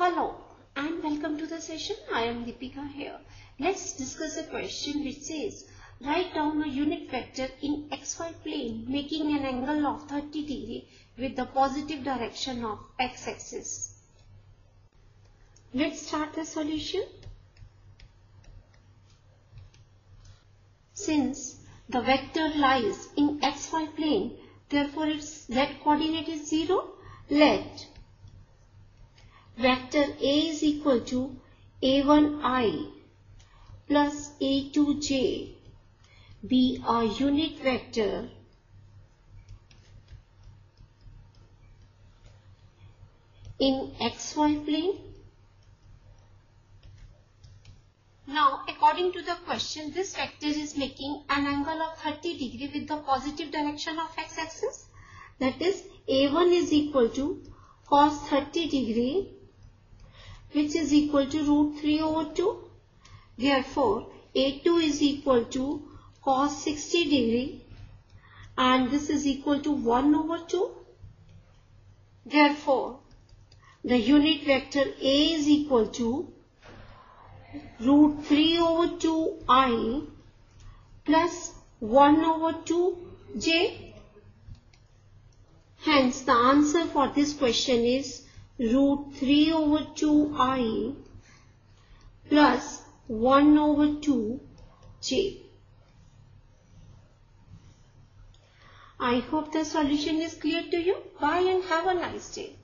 Hello and welcome to the session. I am Deepika here. Let's discuss a question which says write down a unit vector in xy plane making an angle of 30 degree with the positive direction of x-axis. Let's start the solution. Since the vector lies in xy plane, therefore its z coordinate is 0, let vector A is equal to A1i plus A2j be a unit vector in xy plane. Now, according to the question, this vector is making an angle of 30 degree with the positive direction of x-axis. That is, A1 is equal to cos 30 degree which is equal to root 3 over 2. Therefore, A2 is equal to cos 60 degree and this is equal to 1 over 2. Therefore, the unit vector A is equal to root 3 over 2i plus 1 over 2j. Hence, the answer for this question is root 3 over 2i plus 1 over 2j. I hope the solution is clear to you. Bye and have a nice day.